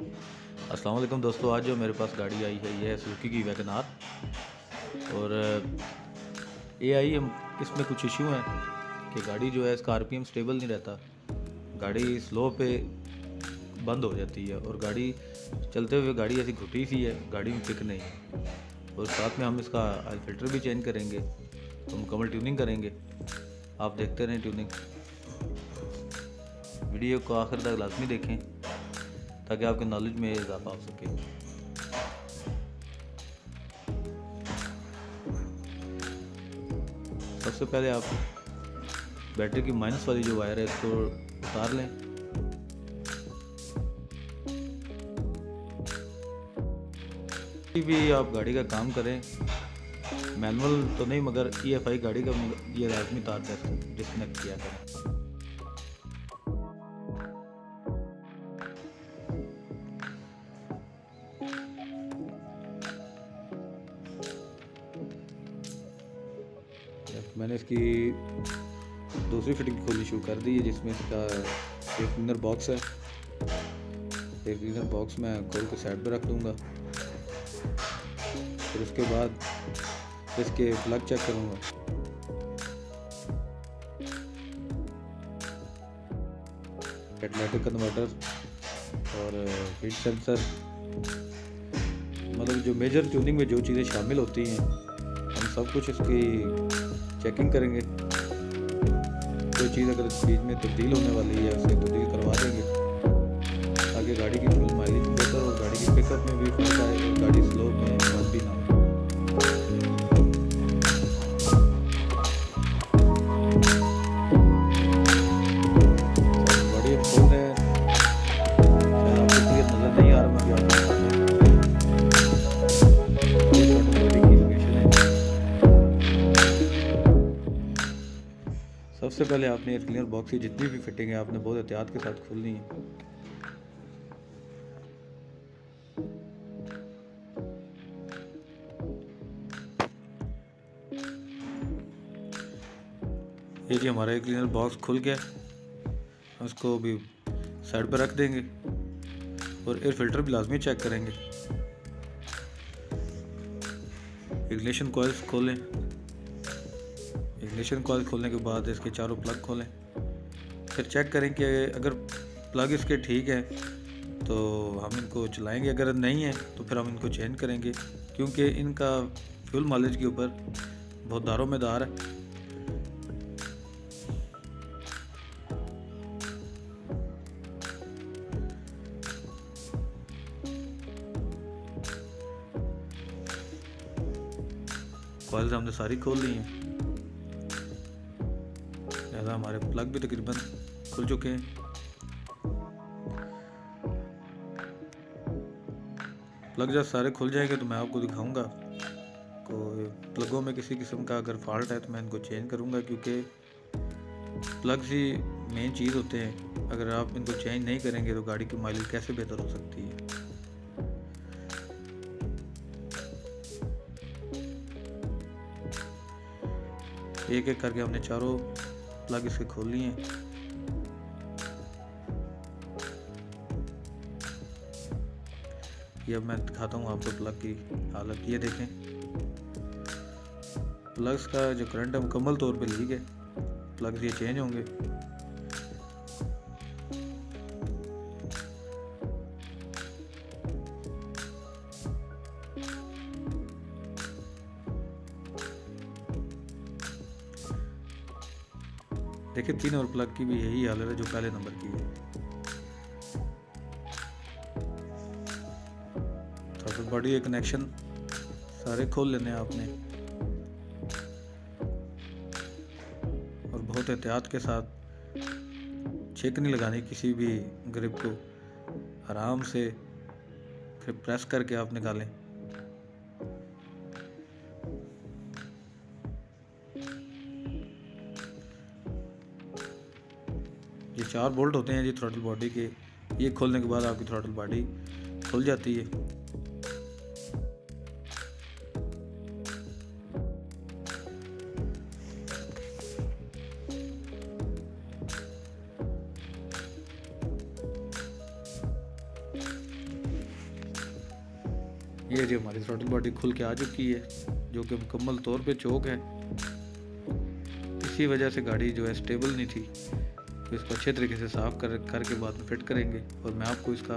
अस्सलाम दोस्तों, आज जो मेरे पास गाड़ी आई है, ये है सुजुकी की वैगनार और ये आई, हम इसमें कुछ इशू हैं कि गाड़ी जो है, इसका आरपीएम स्टेबल नहीं रहता। गाड़ी स्लो पे बंद हो जाती है और गाड़ी चलते हुए गाड़ी ऐसी घुटी सी है, गाड़ी में पिक नहीं। और साथ में हम इसका ऑयल फ़िल्टर भी चेंज करेंगे तो मुकम्मल ट्यूनिंग करेंगे। आप देखते रहें ट्यूनिंग वीडियो को आखिर तक लाजमी देखें। ताकि आपके नॉलेज में इजाफा हो सके। सबसे पहले आप बैटरी की माइनस वाली जो वायर है, इसको उतार लें। भी आप गाड़ी का काम करें मैनुअल तो नहीं, मगर ईएफआई गाड़ी का, ये लाजमी तार डिस्कनेक्ट किया करें इसकी दूसरी फिटिंग खोलनी शुरू कर दी है, जिसमें इसका एक क्लीनर बॉक्स है। एक क्लीनर बॉक्स मैं खोल के साइड पर रख दूँगा। फिर उसके बाद इसके प्लग चेक करूँगा। कैटलेटिक कन्वर्टर और हीट सेंसर मतलब जो मेजर ट्यूनिंग में जो चीज़ें शामिल होती हैं, हम सब कुछ इसकी चेकिंग करेंगे। कोई चीज़ अगर चीज़ में तब्दील होने वाली है उसे तब्दील करवा देंगे। ताकि गाड़ी की फुल माइलेज बेहतर और गाड़ी की पिकअप में भी फ़र्क आए, गाड़ी स्लो में पहले आपने एयर क्लीनर बॉक्स की जितनी भी फिटिंग है, आपने बहुत एहतियात के साथ खोलनी है। ये जी हमारा एयर क्लीनर बॉक्स खुल गया इसको भी साइड पर रख देंगे और एयर फ़िल्टर भी लाजमी चेक करेंगे। इग्निशन कॉइल्स खोलें। इग्निशन कॉइल खोलने के बाद इसके चारों प्लग खोलें। फिर चेक करें कि अगर प्लग इसके ठीक हैं तो हम इनको चलाएँगे। अगर नहीं है तो फिर हम इनको चेंज करेंगे, क्योंकि इनका फ्यूल माइलेज के ऊपर बहुत दारों में दार है। कॉइल्स हमने सारी खोल ली हैं। हमारे प्लग भी तकरीबन खुल चुके हैं। प्लग जब सारे खुल जाएँगे तो मैं आपको दिखाऊँगा को प्लगों में किसी किस्म का अगर फॉल्ट है तो मैं इनको चेंज करूँगा क्योंकि प्लग्स ही मेन चीज़ होते हैं। अगर आप इनको चेंज नहीं करेंगे तो गाड़ी की माइलेज कैसे बेहतर हो सकती है? एक एक करके हमने चारों प्लग इसके खोल लिए। अब मैं दिखाता हूँ आपको प्लग की हालत। ये देखें। प्लग्स का जो करंट है मुकम्मल तौर पे लीक है। प्लग्स ये चेंज होंगे। देखिए तीन और प्लग की भी यही हालत है जो पहले नंबर की है। थ्रॉटल बॉडी के कनेक्शन सारे खोल लेने आपने। और बहुत एहतियात के साथ चेक नहीं लगानी किसी भी ग्रिप को। आराम से फिर प्रेस करके आप निकालें। चार बोल्ट होते हैं जी थ्रॉटल बॉडी के। ये खोलने के बाद आपकी थ्रॉटल बॉडी खुल जाती है। ये जी हमारी थ्रोटल बॉडी खुल के आ चुकी है, जो कि मुकम्मल तौर पे चौक है। इसी वजह से गाड़ी जो है स्टेबल नहीं थी। तो इसको अच्छे तरीके से साफ़ कर, करके बाद में फिट करेंगे। और मैं आपको इसका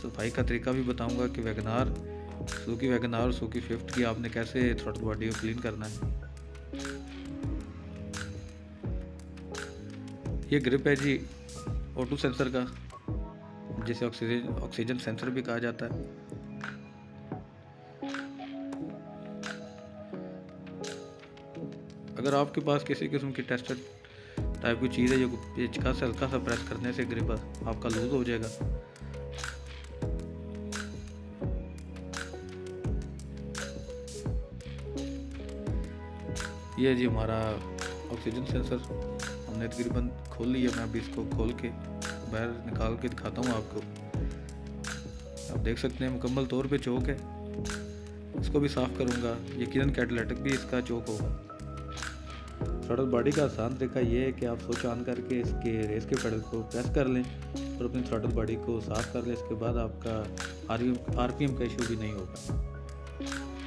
सफ़ाई का तरीका भी बताऊँगा कि वैगनार, सूखी वैगनार और सूखी फिफ्ट की आपने कैसे थ्रोटल बॉडी को क्लीन करना है। ये ग्रिप है जी ऑटो सेंसर का, जिसे ऑक्सीजन ऑक्सीजन सेंसर भी कहा जाता है। अगर आपके पास किसी किस्म की टेस्टेड टाइप की चीज़ है जो पेचका से हल्का सा प्रेस करने से ग्रिप आपका लूज हो जाएगा। ये जी हमारा ऑक्सीजन सेंसर हमने तकरीबन खोल लिया, मैं अभी इसको खोल के बाहर निकाल के दिखाता हूँ आपको। आप देख सकते हैं, मुकम्मल तौर पे चौक है। इसको भी साफ़ करूँगा। यकीनन कैटलेटिक भी इसका चौक होगा। थ्रोटल बॉडी का आसान तरीका ये है कि आप सोच ऑन करके इसके रेस के पेडल को प्रेस कर लें और अपनी थ्रोटल बॉडी को साफ़ कर लें, इसके बाद आपका आर पी एम का इशू भी नहीं होगा।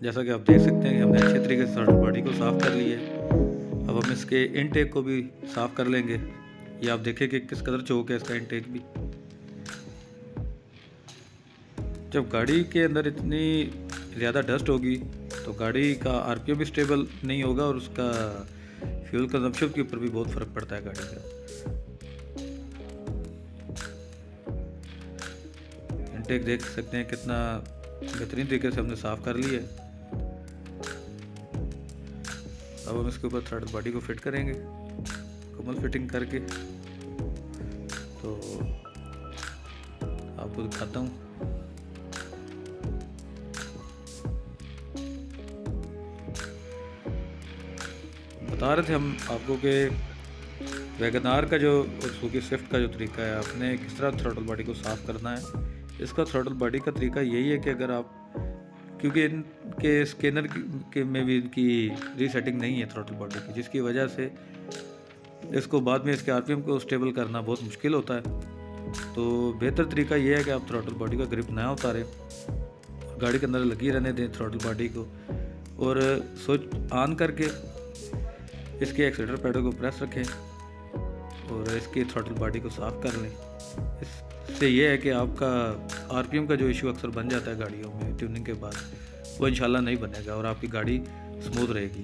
जैसा कि आप देख सकते हैं कि हमने अच्छे तरीके से थ्रोटल बॉडी को साफ़ कर लिया है। अब हम इसके इनटेक को भी साफ़ कर लेंगे। ये आप देखें कि किस कदर चौक है इसका इनटेक भी। जब गाड़ी के अंदर इतनी ज़्यादा डस्ट होगी तो गाड़ी का आरपीएम भी स्टेबल नहीं होगा और उसका फ्यूल कंजम्पशन के ऊपर भी बहुत फ़र्क पड़ता है गाड़ी का। इनटेक देख सकते हैं कितना बेहतरीन तरीके से हमने साफ़ कर लिया है। अब हम इसके ऊपर थर्ड बॉडी को फिट करेंगे। कमल फिटिंग करके। तो आपको दिखाता हूँ। बता रहे थे हम आपको कि वैगनार का जो सूखी स्विफ्ट का जो तरीका है आपने किस तरह थ्रोटल बॉडी को साफ़ करना है? इसका थ्रोटल बॉडी का तरीका यही है कि अगर आप क्योंकि इनके स्कैनर के में भी इनकी रीसेटिंग नहीं है थ्रोटल बॉडी की, जिसकी वजह से इसको बाद में इसके आरपीएम को स्टेबल करना बहुत मुश्किल होता है। तो बेहतर तरीका यह है कि आप थ्रोटल बॉडी का ग्रिप ना उतारें, गाड़ी के अंदर लगी रहने दें थ्रोटल बॉडी को, और स्विच ऑन करके इसके एक्सीटर पैडल को प्रेस रखें, और इसकी थ्रोटल बॉडी को साफ़ कर लें। इससे यह है कि आपका आरपीएम का जो इशू अक्सर बन जाता है गाड़ियों में ट्यूनिंग के बाद। वो इंशाल्लाह नहीं बनेगा और आपकी गाड़ी स्मूथ रहेगी।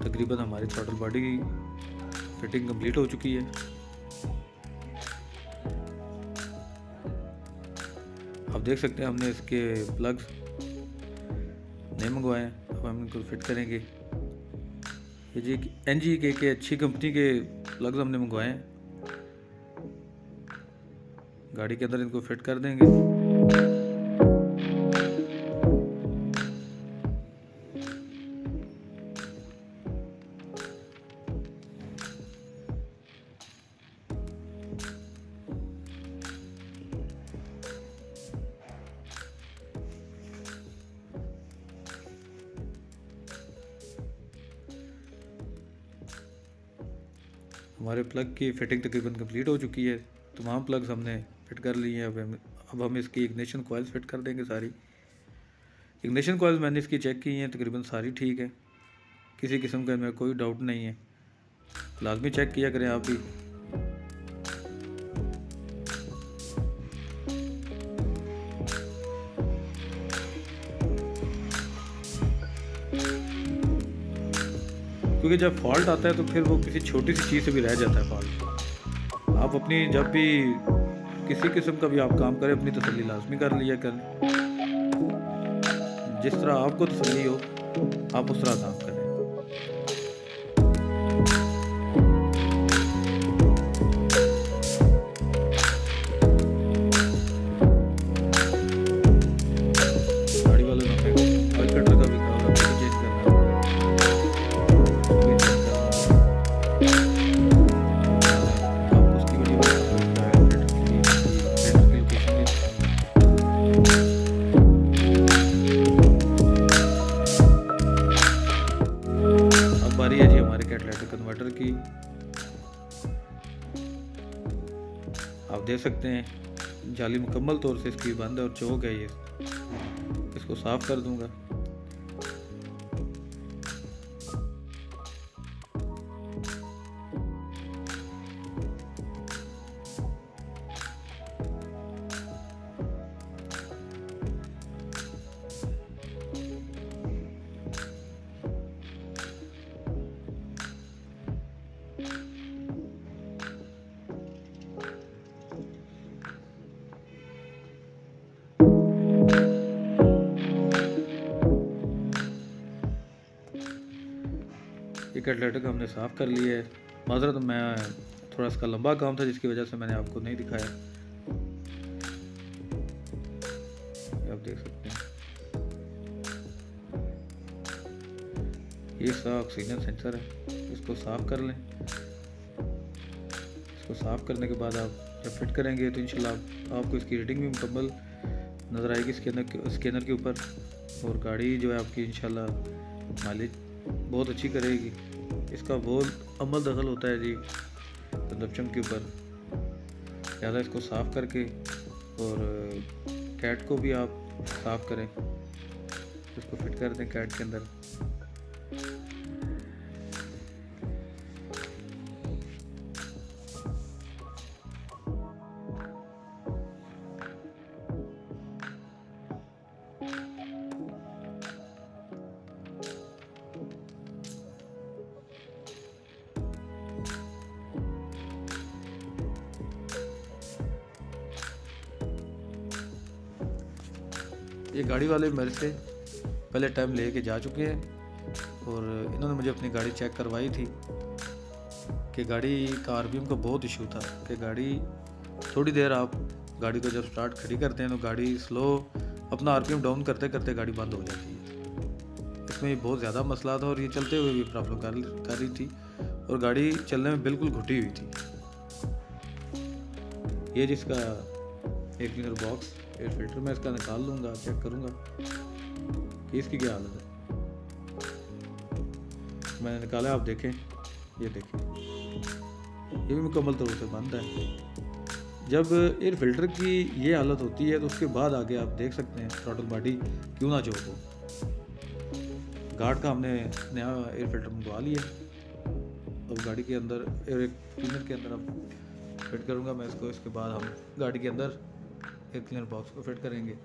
तकरीबन हमारी थ्रोटल बॉडी की फिटिंग कंप्लीट हो चुकी है। देख सकते हैं हमने इसके प्लग्स नहीं मंगवाए अब हम इनको फिट करेंगे। ये जी एन जी के, के अच्छी कंपनी के प्लग्स हमने मंगवाए हैं। गाड़ी के अंदर इनको फिट कर देंगे। हमारे प्लग की फिटिंग तकरीबन कंप्लीट हो चुकी है। तमाम प्लग्स हमने फिट कर लिए हैं। अब हम अब हम इसकी इग्निशन कोयल्स फिट कर देंगे सारी। इग्निशन कोयल्स मैंने इसकी चेक की हैं। तकरीबन सारी ठीक है। किसी किस्म का मेरा कोई डाउट नहीं है। लाजमी चेक किया करें आप भी। क्योंकि जब फॉल्ट आता है तो फिर वो किसी छोटी सी चीज़ से भी रह जाता है फॉल्ट आप अपनी, जब भी किसी किस्म का भी आप काम करें, अपनी तसली लाजमी कर लिया करें। जिस तरह आपको तसली हो, आप उस तरह काम करें। मुकम्मल तौर से इसकी बंद और चौक है ये। इसको साफ़ कर दूँगा। ये कैटलेटिक हमने साफ़ कर लिया है। माजरत मैं थोड़ा इसका लंबा काम था, जिसकी वजह से मैंने आपको नहीं दिखाया। आप देख सकते हैं। ये इसका ऑक्सीजन सेंसर है। इसको साफ़ कर लें। इसको साफ़ करने के बाद आप जब फिट करेंगे तो इंशाल्लाह आपको इसकी रेटिंग भी मुकम्मल नज़र आएगी स्कैनर स्कैनर के ऊपर। और गाड़ी जो है आपकी इनशाला माइलेज बहुत अच्छी करेगी। इसका बहुत अमल दखल होता है जी कंजप्शन के ऊपर। ज़्यादा इसको साफ़ करके और, कैट को भी आप साफ़ करें। इसको फिट कर दें कैट के अंदर। गाड़ी वाले मेरे से पहले टाइम ले के जा चुके हैं और इन्होंने मुझे अपनी गाड़ी चेक करवाई थी कि गाड़ी का आरपीएम का बहुत इशू था कि गाड़ी थोड़ी देर आप गाड़ी को जब स्टार्ट खड़ी करते हैं तो गाड़ी स्लो अपना आरपीएम डाउन करते करते गाड़ी बंद हो जाती है। इसमें बहुत ज़्यादा मसला था और ये चलते हुए भी प्रॉब्लम कर कर रही थी और गाड़ी चलने में बिल्कुल घुटी हुई थी। ये जिसका एक क्लीनर बॉक्स एयर फ़िल्टर मैं इसका निकाल लूँगा चेक करूँगा। कि इसकी क्या हालत है? मैंने निकाला, आप देखें, ये देखें। ये भी मुकम्मल तौर से बंद है। जब एयर फ़िल्टर की ये हालत होती है तो उसके बाद आगे आप देख सकते हैं थ्रॉटल बॉडी क्यों ना चौक हो। गार्ड का हमने नया एयर फ़िल्टर मंगवा लिया। अब गाड़ी के अंदर एयर क्लीनर के अंदर अब फिट करूँगा मैं इसको। इसके बाद हम गाड़ी के अंदर एयर क्लीनर बॉक्स को फिट करेंगे।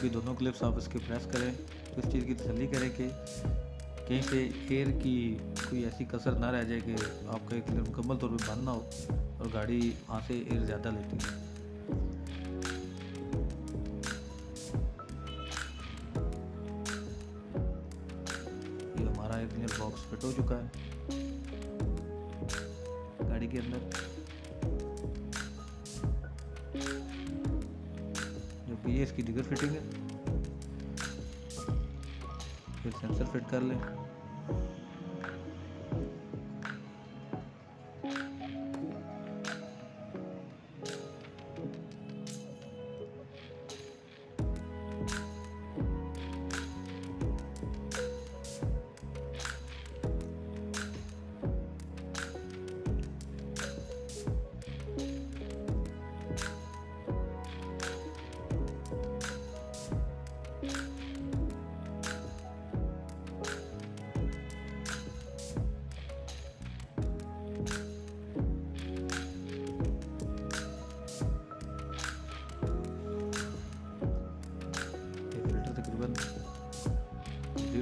भी दोनों क्लिप्स आप इसके प्रेस करें तो इस चीज़ की तसली करें कि कहीं से एयर की कोई ऐसी कसर ना रह जाए कि आपका एक मुकम्मल तौर पर बंद ना हो और गाड़ी वहाँ से एयर ज़्यादा लेती है। ये हमारा एक क्लियर बॉक्स फिट हो चुका है। गाड़ी के अंदर। जो कि ये इसकी डिगर फिटिंग है। फिट कर लें।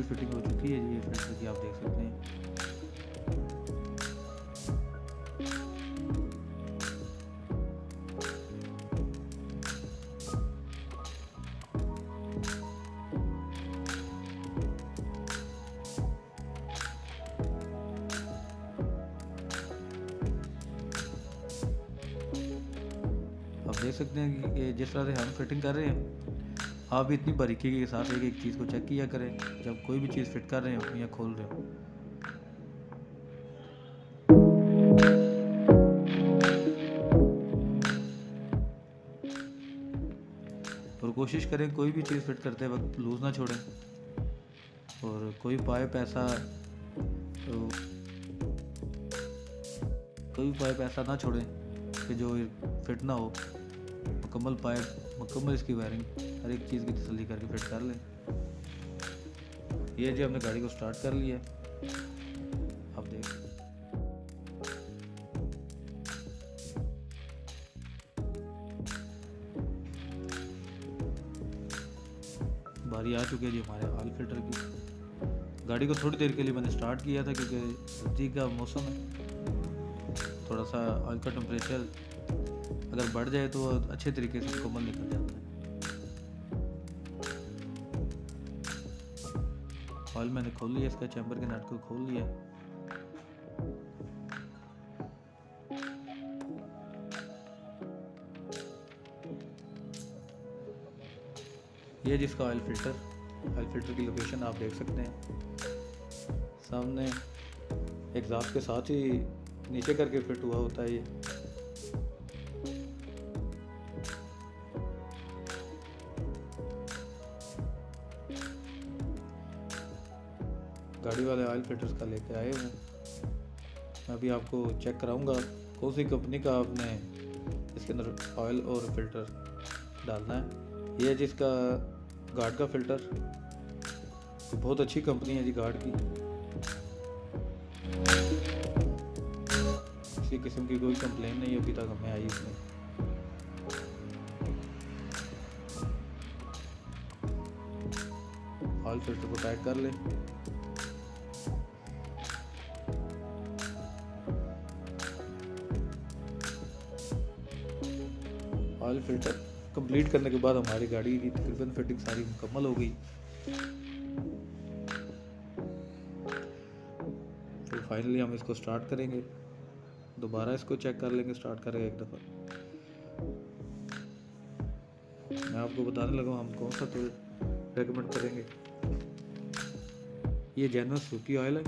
फिटिंग हो चुकी है ये फ़िल्टर की आप देख सकते हैं। आप देख सकते हैं कि जिस तरह से हम फिटिंग कर रहे हैं आप भी इतनी बारीकी के साथ एक एक चीज़ को चेक किया करें, जब कोई भी चीज़ फिट कर रहे हो या खोल रहे हो। और कोशिश करें कोई भी चीज़ फिट करते वक्त लूज़ ना छोड़ें। और कोई पाइप ऐसा तो कोई पाइप ऐसा ना छोड़ें कि जो फिट ना हो। मुकम्मल पाइप मुकम्मल इसकी वायरिंग हर एक चीज़ की तसली करके फिट कर लें। ये जी हमने गाड़ी को स्टार्ट कर लिया। आप देख। बारी आ चुकी है जी हमारे ऑयल फ़िल्टर की। गाड़ी को थोड़ी देर के लिए मैंने स्टार्ट किया था क्योंकि सर्दी का मौसम है। थोड़ा सा ऑयल का टेम्परेचर अगर बढ़ जाए तो अच्छे तरीके से मुकम्मल निकल जाता ऑयल मैंने खोल लिया इसका चैम्बर के नट को खोल लिया ये जिसका ऑयल फ़िल्टर ऑयल फ़िल्टर की लोकेशन आप देख सकते हैं। सामने एग्जॉस्ट के साथ ही नीचे करके फिट हुआ होता है ये। गाड़ी वाले ऑयल फिल्टर्स का लेके आए हुए मैं अभी आपको चेक कराऊँगा। कौन सी कंपनी का आपने इसके अंदर ऑयल और फ़िल्टर डालना है? ये है जिसका गार्ड का फ़िल्टर बहुत अच्छी कंपनी है जी गार्ड की। किसी किस्म की कोई कंप्लेन नहीं अभी तक हमें आई इसमें। ऑयल फ़िल्टर को टाइट कर लें। फ़िल्टर कंप्लीट करने के बाद हमारी गाड़ी की तकरीबन फिटिंग सारी मुकम्मल हो गई। तो फाइनली हम इसको स्टार्ट करेंगे। दोबारा इसको चेक कर लेंगे स्टार्ट करेंगे एक दफ़ा। मैं आपको बताने लगा हम कौन सा तेल रेकमेंड करेंगे। ये जैनरल सूकी ऑयल है।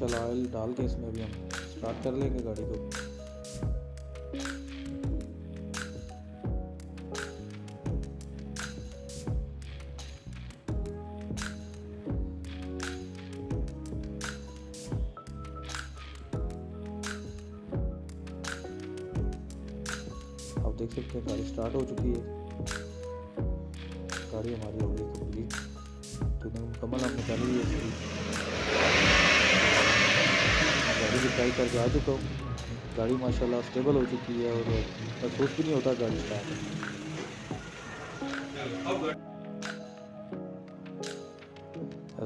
इंशाल्लाह ऑयल डाल के इसमें भी हम स्टार्ट कर लेंगे गाड़ी को। आप देख सकते हैं गाड़ी स्टार्ट हो चुकी है। गाड़ी हमारी हो गई कंप्लीट तो मुकम्मल हमने कर ली है गाड़ी की ट्राई करके आ चुका हूँ। गाड़ी माशाल्लाह स्टेबल हो चुकी है और महसूस भी नहीं होता गाड़ी स्टार्ट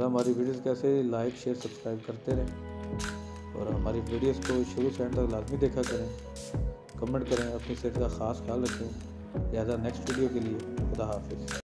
हमारी वीडियोस कैसे लाइक शेयर सब्सक्राइब करते रहें। और हमारी वीडियोस को शुरू से एंड तक लाजमी देखा करें। कमेंट करें, अपनी सेहत का ख़ास ख्याल रखें। लिहाजा नेक्स्ट वीडियो के लिए, खुदा हाफिज़।